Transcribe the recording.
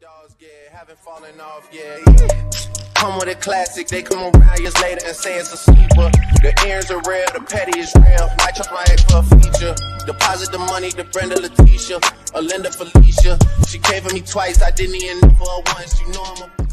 dogs, yeah, haven't fallen off, yeah. Come with a classic, they come around years later and say it's a sleeper. The earrings are real, the petty is real. Might trust my ex for a feature. Deposit the money to Brenda Leticia, or Felicia. She came for me twice, I didn't even know her once. You know I'm a